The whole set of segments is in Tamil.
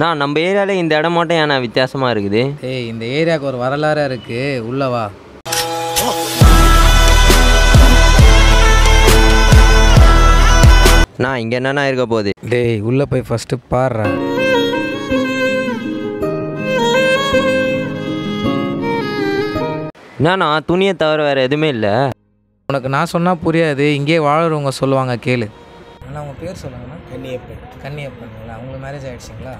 நான் நம்ம ஏரியாவில் இந்த இடம் மட்டும் ஏன்னா வித்தியாசமாக இருக்குது? ஏய் இந்த ஏரியாவுக்கு ஒரு வரலாறு இருக்கு. உள்ள வா. நான் இங்கே என்னென்ன இருக்க போகுது? டேய் உள்ள போய் ஃபர்ஸ்ட் பாடுறா. என்னண்ணா துணியை தவிர வேறு எதுவுமே இல்லை? உனக்கு நான் சொன்னா புரியாது. இங்கேயே வாழறவங்க சொல்லுவாங்க கேளு. அண்ணா உங்க பேர் சொல்லுங்கண்ணா? கன்னியப்பன். கன்னியப்பன்ங்களா உங்களுக்கு மேரேஜ் ஆயிடுச்சுங்களா?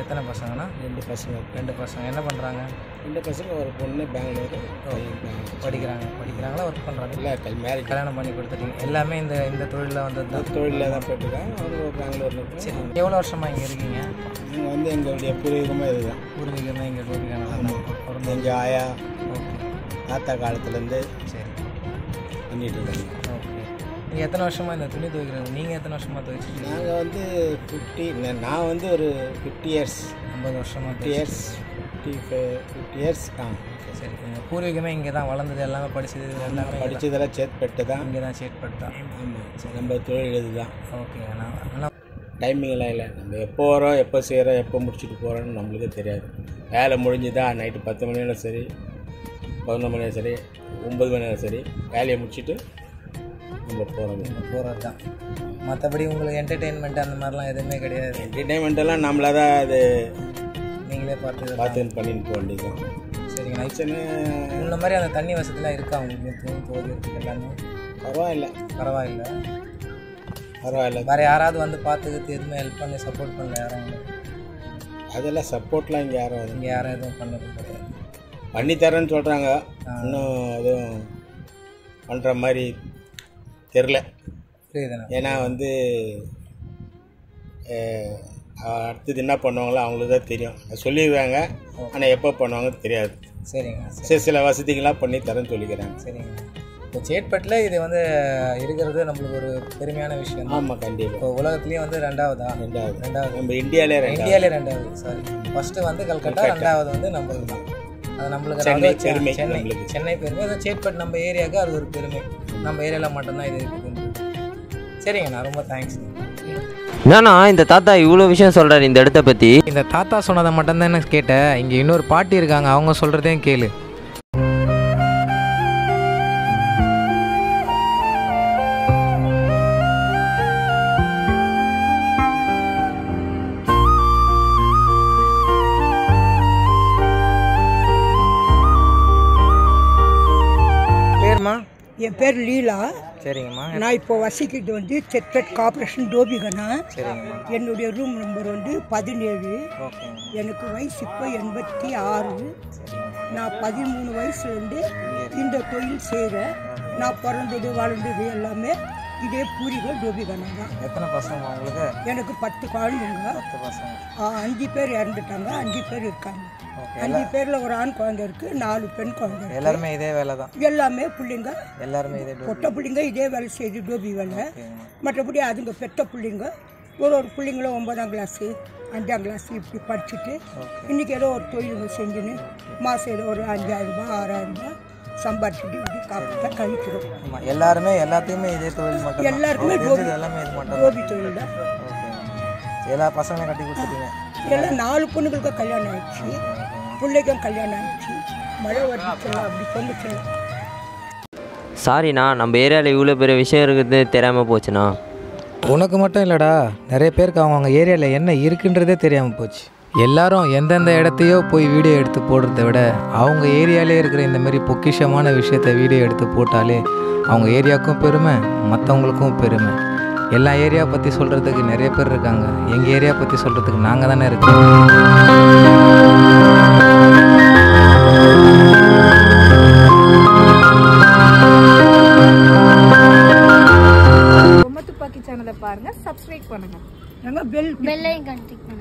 எத்தனை பசங்கண்ணா? ரெண்டு பசங்க. ரெண்டு பசங்க. என்ன பண்ணுறாங்க ரெண்டு பசங்க ஒரு பொண்ணு பெங்களூரு. படிக்கிறாங்க. படிக்கிறாங்களா? ஒர்க் பண்ணுறாங்க இல்லை கல் மேரேஜ் கல்யாணம் பண்ணி கொடுத்துட்டீங்க. எல்லாமே இந்த இந்த தொழிலில் வந்தது தான் தொழிலில் தான் போயிட்டுருக்காங்க. அவங்க பெங்களூரில் சரி எவ்வளோ வருஷமாக இங்கே இருக்கீங்க? நாங்கள் வந்து எங்களுடைய பூர்வீகமாக இதுதான். பூர்வீகமாக இங்கே பூர்வீகம் எங்கள் ஆயா ஓகே. தாத்தா காலத்துலேருந்து சரி. பண்ணிட்டு இருக்காங்க. ஓகே. நீங்கள் எத்தனை வருஷமாக இந்த துணி துவைக்கிறது நீங்கள் எத்தனை வருஷமாக துவைச்சிட்டு நாங்கள் வந்து ஃபிஃப்டி நான் வந்து ஒரு ஃபிஃப்டி இயர்ஸ் ஐம்பது வருஷமாக fifty years fifty fifty years ஆ. சரி உங்கள் பூர்வீகமே இங்கே தான் வளர்ந்தது எல்லாமே படிச்சது எல்லாமே படித்ததெல்லாம் சேத்பட்டு தான் இங்கே தான். சேட்பட்டு தான். ஆமாம் நம்ம தொழில் இதுதான். ஓகே அண்ணா அண்ணா டைமிங்லாம் இல்லை. நம்ம எப்போ வரோம் எப்போ செய்கிறோம் எப்போ முடிச்சுட்டு போகிறோன்னு நம்மளுக்கே தெரியாது. வேலை முடிஞ்சுதா நைட்டு பத்து மணினாலும் சரி பதினொன்று மணியும் சரி ஒம்பது மணியும் சரி வேலையை முடிச்சுட்டு நம்ம போகிறோம் போகிறது தான் மற்றபடி உங்களுக்கு என்டர்டெயின்மெண்ட் அந்த மாதிரிலாம் எதுவுமே கிடையாது. என்டர்டைன்மெண்ட்டெல்லாம் நம்மளாக தான் அது நீங்களே பார்த்து பார்த்து பண்ணிட்டு போக வேண்டியது இப்போ பிரச்சனை இந்த மாதிரி அந்த தண்ணி வசதிலாம் இருக்கா உங்களுக்கு? துணி துவைக்கிறதுக்கு எல்லாமே? பரவாயில்ல. பரவாயில்ல. பரவாயில்ல. வேறு யாராவது வந்து பார்த்துக்கிட்டு எதுவுமே ஹெல்ப் பண்ணி சப்போர்ட் பண்ணல யாரும்? அதெல்லாம் சப்போர்ட்லாம் இங்கே யாரும் இங்கே யாரும் எதுவும் பண்ணது கிடையாது. பண்ணித்தரேன்னு சொல்கிறாங்க இன்னும் எதுவும் பண்ணுற மாதிரி தெரில ஏன்னா வந்து அடுத்தது என்ன பண்ணுவாங்களோ அவங்களுக்கு தான் தெரியும். சொல்லிடுவாங்க. ஆனால் எப்போ பண்ணுவாங்கன்னு தெரியாது. சரிங்க சரி. சில வசதிகள்லாம் பண்ணி தரேன்னு சொல்லிக்கிறாங்க சரிங்க இப்போ சேட்பட்டில் இது வந்து இருக்கிறது நம்மளுக்கு ஒரு பெருமையான விஷயம் ஆமாம் கண்டிப்பாக இப்போ உலகத்துலேயே வந்து ரெண்டாவதா? ரெண்டாவது. ரெண்டாவது. நம்ம இந்தியாவிலே இந்தியாவிலே ரெண்டாவது சாரி ஃபர்ஸ்ட் வந்து கல்கட்டா ரெண்டாவது வந்து நம்மளுக்கு அது நம்மளுக்கு சென்னை பெருமை சென்னை. சென்னை பெருமை. அது சேட்பட் நம்ம ஏரியாவுக்கு அது ஒரு பெருமை. நம்ம ஏரியாவில் மட்டும்தான் இது இருக்குது சரிங்கண்ணா ரொம்ப தேங்க்ஸ் என்னண்ணா இந்த தாத்தா இவ்வளோ விஷயம் சொல்கிறாரு இந்த இடத்த பற்றி இந்த தாத்தா சொன்னதை மட்டும்தான் எனக்கு கேட்டேன். இங்கே இன்னொரு பாட்டி இருக்காங்க அவங்க சொல்கிறதையும் கேளு. என் பேர் லீலா. சரிங்கம்மா. நான் இப்போ வசிக்கிறது வந்து செட்பெட் கார்பரேஷன் டோபிகனா. சரிங்கம்மா. என்னுடைய ரூம் நம்பர் வந்து பதினேழு. எனக்கு வயசு இப்போ எண்பத்தி ஆறு. நான் பதிமூணு வயசுலேருந்து இந்த தொழில் செய்கிறேன் நான் பிறந்தது வளர்ந்தது எல்லாமே இதே பூரிகள் டோபிகனா தான் எத்தனை பசங்க உங்களுக்கு? எனக்கு பத்து குழந்தைங்க பத்து பசங்க. அஞ்சு பேர் இறந்துட்டாங்க. அஞ்சு பேர் இருக்காங்க. அஞ்சு பேரில் ஒரு ஆண் குழந்தை இருக்குது நாலு பெண் குழந்தை இருக்கு. எல்லாருமே இதே வேலை தான். எல்லாமே பிள்ளைங்க. எல்லாருமே இதே பொட்டை பிள்ளைங்க இதே வேலை செய்யுது டோபி வேலை. மற்றபடி அதுங்க பெற்ற பிள்ளைங்க. ஒரு ஒரு பிள்ளைங்களும் ஒன்பதாம் கிளாஸு அஞ்சாம் கிளாஸ் இப்படி படிச்சுட்டு இன்றைக்கி ஏதோ ஒரு தொழில் செஞ்சுன்னு மாதம் ஏதோ ஒரு அஞ்சாயிரம் ரூபாய் ஆறாயிரம் ரூபாய் சம்பாதிச்சுட்டு காப்பீட்டை கழிக்கிறோம். ஆமாம் எல்லாருமே எல்லாத்தையுமே இதே தொழில் மட்டும் எல்லாருக்குமே தெரிஞ்சது எல்லாமே இது மட்டும் டோபி தொழில் தான். எல்லா பசங்களையும் கட்டி கொடுத்துட்டீங்க. எல்லாம் நாலு பொண்ணுங்களுக்கு கல்யாணம் ஆயிடுச்சு. பிள்ளைக்கும் கல்யாணம் ஆயிடுச்சு. மழை வந்துச்சுலாம் அப்படி சொன்னிச்சுலாம் சாரிண்ணா நம்ம ஏரியாவில் இவ்வளோ பெரிய விஷயம் இருக்குது தெரியாமல் போச்சுண்ணா. உனக்கு மட்டும் இல்லைடா நிறைய பேருக்கு அவங்க அவங்க ஏரியாவில் என்ன இருக்குன்றதே தெரியாமல் போச்சு. எல்லாரும் எந்தெந்த இடத்தையோ போய் வீடியோ எடுத்து போடுறத விட அவங்க ஏரியாலே இருக்கிற இந்த மாதிரி பொக்கிஷமான விஷயத்த வீடியோ எடுத்து போட்டாலே அவங்க ஏரியாவுக்கும் பெருமை மற்றவங்களுக்கும் பெருமை. எல்லா ஏரியா பற்றி சொல்கிறதுக்கு நிறைய பேர் இருக்காங்க. எங்கள் ஏரியா பற்றி சொல்கிறதுக்கு நாங்கள் தானே இருக்கோம். சேனலை பாருங்க சப்ஸ்கிரைப் பண்ணுங்க. நாங்கள் பெல் பெல்லையும் கண்டிப்பாக